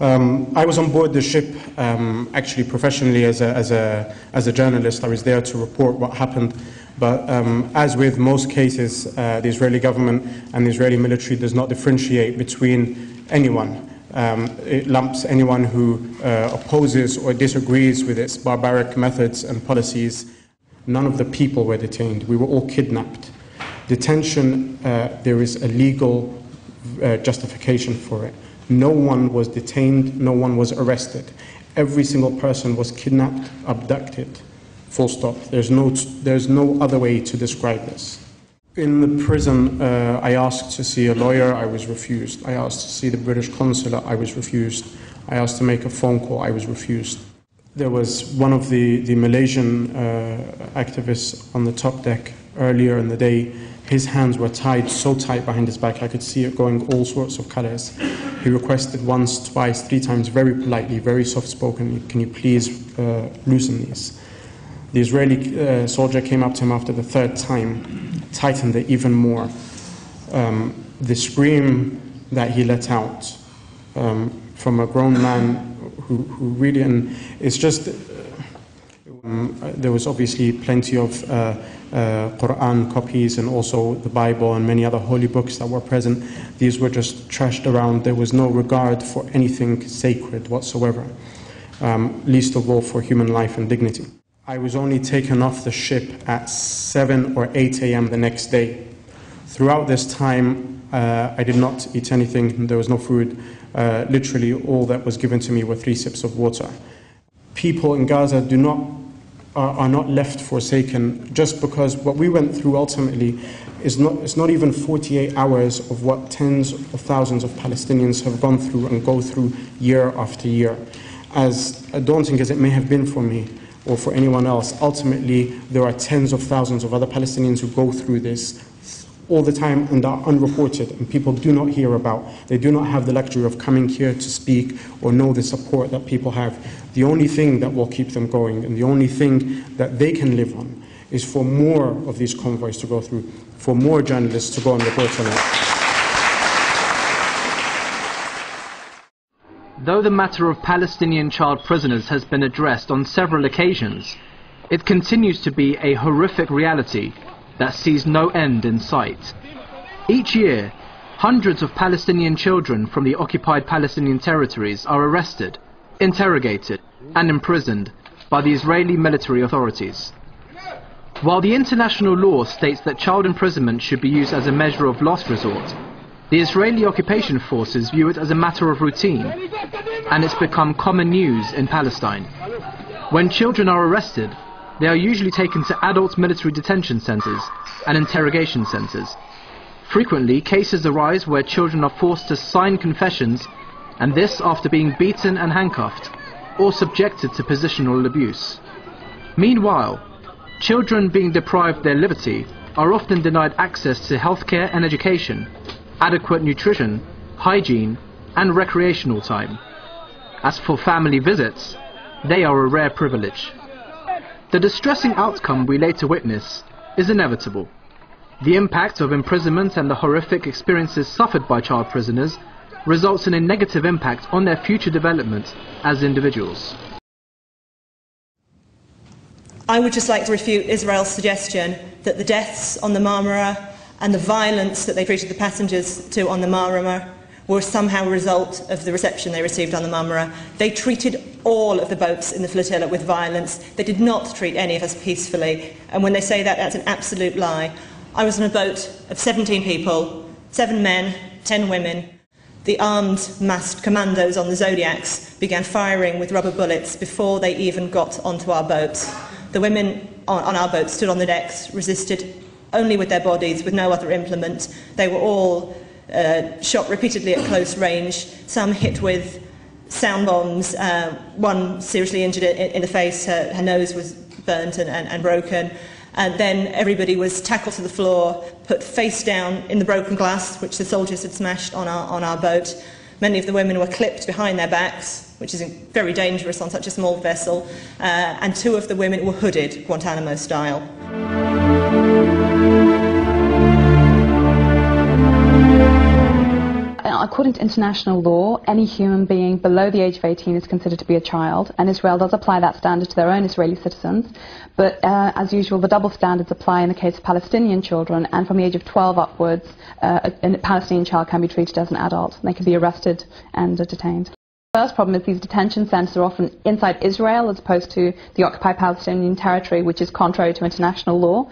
I was on board the ship um, actually professionally as a, as, a, as a journalist. I was there to report what happened. But um, as with most cases, uh, the Israeli government and the Israeli military does not differentiate between anyone. Um, it lumps anyone who uh, opposes or disagrees with its barbaric methods and policies. None of the people were detained. We were all kidnapped. Detention, uh, there is a legal uh, justification for it. No one was detained, no one was arrested. Every single person was kidnapped, abducted. Full stop. There's no, there's no other way to describe this. In the prison, uh, I asked to see a lawyer, I was refused. I asked to see the British consulate, I was refused. I asked to make a phone call, I was refused. There was one of the, the Malaysian uh, activists on the top deck earlier in the day. His hands were tied so tight behind his back, I could see it going all sorts of colors. He requested once, twice, three times, very politely, very soft spoken, can you please uh, loosen these? The Israeli uh, soldier came up to him after the third time, tightened it even more. Um, the scream that he let out um, from a grown man who, who really, and it's just, um, there was obviously plenty of uh, uh, Quran copies and also the Bible and many other holy books that were present. These were just trashed around. There was no regard for anything sacred whatsoever, um, least of all for human life and dignity. I was only taken off the ship at 7 or 8 a.m. the next day. Throughout this time, uh, I did not eat anything, there was no food. Uh, literally, all that was given to me were three sips of water. People in Gaza do not are, are, not left forsaken just because what we went through ultimately is not, it's not even 48 hours of what tens of thousands of Palestinians have gone through and go through year after year. As daunting as it may have been for me or for anyone else, ultimately there are tens of thousands of other Palestinians who go through this all the time and are unreported and people do not hear about. They do not have the luxury of coming here to speak or know the support that people have. The only thing that will keep them going and the only thing that they can live on is for more of these convoys to go through, for more journalists to go and report on it. Though the matter of Palestinian child prisoners has been addressed on several occasions, it continues to be a horrific reality that sees no end in sight. Each year, hundreds of Palestinian children from the occupied Palestinian territories are arrested, interrogated and imprisoned by the Israeli military authorities. While the international law states that child imprisonment should be used as a measure of last resort, the Israeli occupation forces view it as a matter of routine, and it's become common news in Palestine. When children are arrested, they are usually taken to adult military detention centres and interrogation centres. Frequently, cases arise where children are forced to sign confessions, and this after being beaten and handcuffed, or subjected to positional abuse. Meanwhile, children being deprived their liberty are often denied access to healthcare and education, adequate nutrition, hygiene, and recreational time. As for family visits, they are a rare privilege. The distressing outcome we later witness is inevitable. The impact of imprisonment and the horrific experiences suffered by child prisoners results in a negative impact on their future development as individuals. I would just like to refute Israel's suggestion that the deaths on the Marmara and the violence that they treated the passengers to on the Marmara were somehow a result of the reception they received on the Marmara. They treated all of the boats in the flotilla with violence. They did not treat any of us peacefully. And when they say that, that's an absolute lie. I was on a boat of 17 people, seven men, 10 women. The armed masked commandos on the Zodiacs began firing with rubber bullets before they even got onto our boat. The women on, on our boat stood on the decks, resisted only with their bodies, with no other implement. They were all uh, shot repeatedly at close range, some hit with sound bombs, uh, one seriously injured in, in the face, her, her nose was burnt and, and, and broken. And then everybody was tackled to the floor, put face down in the broken glass, which the soldiers had smashed on our, on our boat. Many of the women were clipped behind their backs, which is very dangerous on such a small vessel. Uh, and two of the women were hooded, Guantanamo style. According to international law, any human being below the age of 18 is considered to be a child, and Israel does apply that standard to their own Israeli citizens. But uh, as usual, the double standards apply in the case of Palestinian children, and from the age of 12 upwards, uh, a, a Palestinian child can be treated as an adult. They can be arrested and uh, detained. The first problem is these detention centres are often inside Israel as opposed to the occupied Palestinian territory, which is contrary to international law.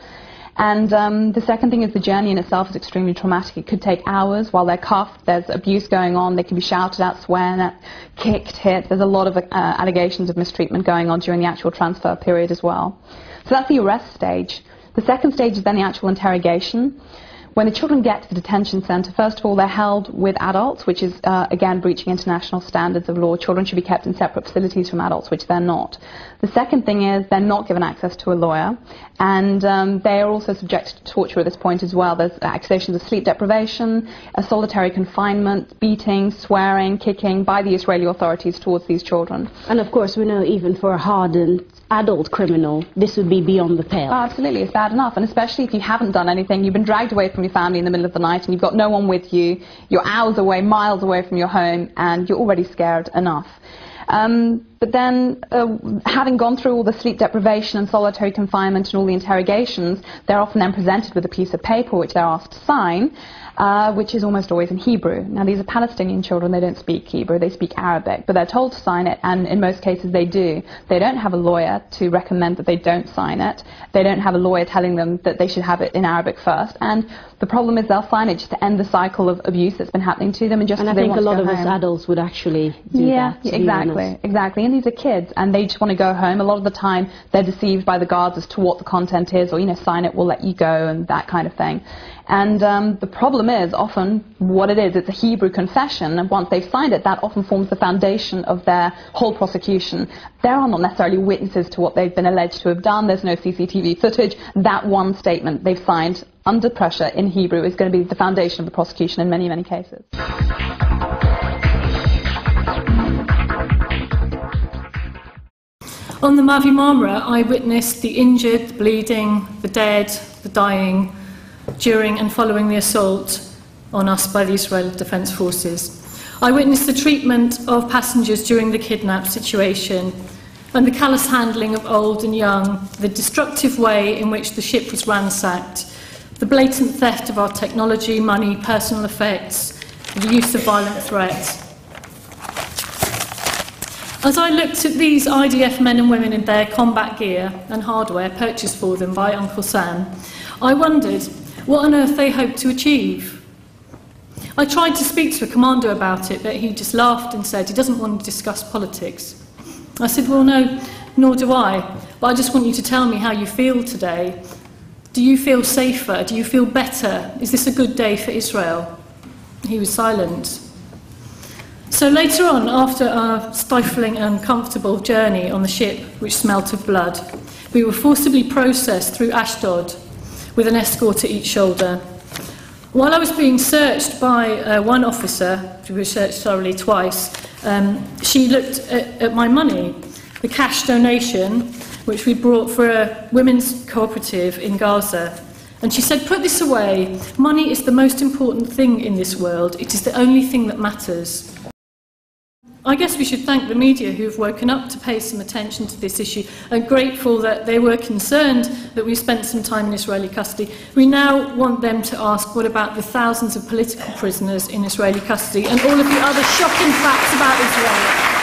And um, the second thing is the journey in itself is extremely traumatic. It could take hours while they're cuffed. There's abuse going on. They can be shouted at, sworn at, kicked, hit. There's a lot of uh, allegations of mistreatment going on during the actual transfer period as well. So that's the arrest stage. The second stage is then the actual interrogation. When the children get to the detention centre, first of all, they're held with adults, which is, uh, again, breaching international standards of law. Children should be kept in separate facilities from adults, which they're not. The second thing is they're not given access to a lawyer, and um, they are also subjected to torture at this point as well. There's accusations of sleep deprivation, solitary confinement, beating, swearing, kicking by the Israeli authorities towards these children. And of course, we know even for hardened adult criminal, this would be beyond the pale. Oh, absolutely, it's bad enough, and especially if you haven't done anything, you've been dragged away from your family in the middle of the night, and you've got no one with you, you're hours away, miles away from your home, and you're already scared enough. Um, but then, uh, having gone through all the sleep deprivation and solitary confinement and all the interrogations, they're often then presented with a piece of paper which they're asked to sign, uh, which is almost always in Hebrew. Now, these are Palestinian children, they don't speak Hebrew, they speak Arabic, but they're told to sign it, and in most cases they do. They don't have a lawyer to recommend that they don't sign it. They don't have a lawyer telling them that they should have it in Arabic first. And the problem is they'll sign it just to end the cycle of abuse that's been happening to them, and just and I think a lot of go us adults would actually do Yeah, that. to be exactly, exactly. And these are kids, and they just want to go home. A lot of the time, they're deceived by the guards as to what the content is, or you know, sign it, we'll let you go, and that kind of thing. And um, the problem is often what it is. It's a Hebrew confession, and once they've signed it, that often forms the foundation of their whole prosecution. There are not necessarily witnesses to what they've been alleged to have done. There's no CCTV footage. That one statement they've signed under pressure in Hebrew is going to be the foundation of the prosecution in many, many cases. On the Mavi Marmara, I witnessed the injured, the bleeding, the dead, the dying during and following the assault on us by the Israel Defence Forces. I witnessed the treatment of passengers during the kidnap situation and the callous handling of old and young, the destructive way in which the ship was ransacked, the blatant theft of our technology, money, personal effects, the use of violent threats. As I looked at these IDF men and women in their combat gear and hardware purchased for them by Uncle Sam, I wondered what on earth they hoped to achieve. I tried to speak to a commander about it, but he just laughed and said he doesn't want to discuss politics. I said, Well, no, nor do I, but I just want you to tell me how you feel today. Do you feel safer? Do you feel better? Is this a good day for Israel? He was silent. So later on, after our stifling and uncomfortable journey on the ship, which smelt of blood, we were forcibly processed through Ashdod with an escort at each shoulder. While I was being searched by uh, one officer, who were searched thoroughly twice, um, she looked at, at my money, the cash donation, which we brought for a women's cooperative in Gaza. And she said, Put this away. Money is the most important thing in this world. It is the only thing that matters. I guess we should thank the media who've woken up to pay some attention to this issue and grateful that they were concerned that we spent some time in Israeli custody. We now want them to ask what about the thousands of political prisoners in Israeli custody and all of the other shocking facts about Israel.